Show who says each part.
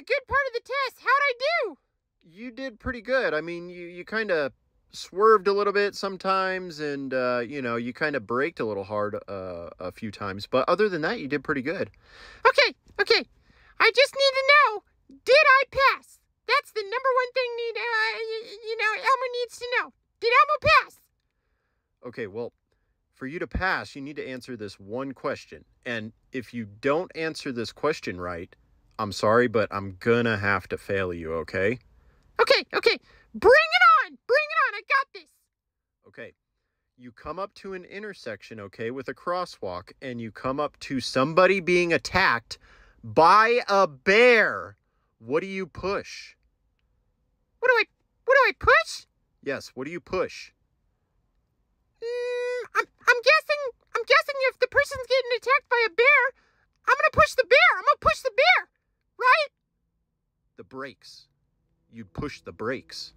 Speaker 1: the good part of the test. How'd I do?
Speaker 2: You did pretty good. I mean, you, you kind of swerved a little bit sometimes and, uh, you know, you kind of braked a little hard uh, a few times. But other than that, you did pretty good.
Speaker 1: Okay, okay. I just need to know, did I pass? That's the number one thing need, uh, you know, Elmo needs to know. Did Elmo pass?
Speaker 2: Okay, well, for you to pass, you need to answer this one question. And if you don't answer this question right, I'm sorry, but I'm gonna have to fail you, okay?
Speaker 1: Okay, okay. Bring it on! Bring it on! I got this!
Speaker 2: Okay. You come up to an intersection, okay, with a crosswalk, and you come up to somebody being attacked by a bear. What do you push?
Speaker 1: What do I what do I push?
Speaker 2: Yes, what do you push?
Speaker 1: Mm, I'm I'm guessing I'm guessing if the person's getting attacked by a bear, I'm gonna push the bear. I'm gonna push the bear, right?
Speaker 2: The brakes. You'd push the brakes.